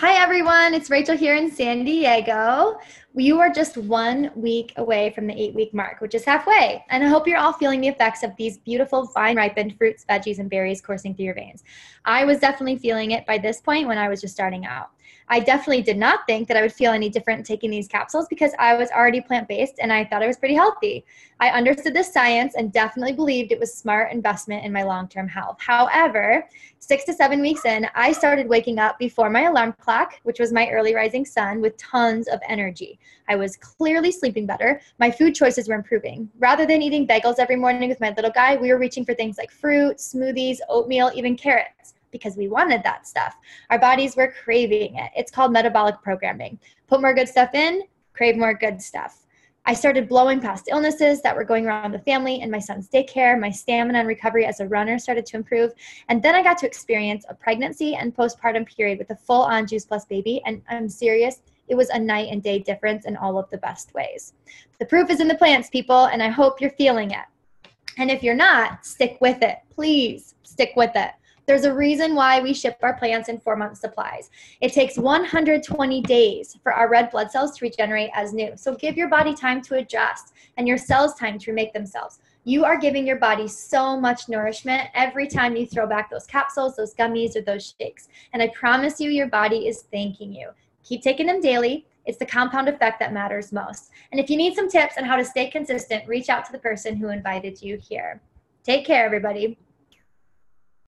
Hi, everyone. It's Rachel here in San Diego. You are just one week away from the eight week mark, which is halfway. And I hope you're all feeling the effects of these beautiful, fine ripened fruits, veggies, and berries coursing through your veins. I was definitely feeling it by this point when I was just starting out. I definitely did not think that I would feel any different taking these capsules because I was already plant based and I thought I was pretty healthy. I understood the science and definitely believed it was smart investment in my long term health. However, six to seven weeks in, I started waking up before my alarm clock, which was my early rising son, with tons of energy. I was clearly sleeping better. My food choices were improving. Rather than eating bagels every morning with my little guy, we were reaching for things like fruit, smoothies, oatmeal, even carrots because we wanted that stuff. Our bodies were craving it. It's called metabolic programming. Put more good stuff in, crave more good stuff. I started blowing past illnesses that were going around the family and my son's daycare. My stamina and recovery as a runner started to improve. And then I got to experience a pregnancy and postpartum period with a full on Juice Plus baby. And I'm serious, it was a night and day difference in all of the best ways. The proof is in the plants, people, and I hope you're feeling it. And if you're not, stick with it. Please stick with it. There's a reason why we ship our plants in four month supplies. It takes 120 days for our red blood cells to regenerate as new. So give your body time to adjust and your cells time to remake themselves. You are giving your body so much nourishment every time you throw back those capsules, those gummies, or those shakes. And I promise you, your body is thanking you. Keep taking them daily. It's the compound effect that matters most. And if you need some tips on how to stay consistent, reach out to the person who invited you here. Take care, everybody.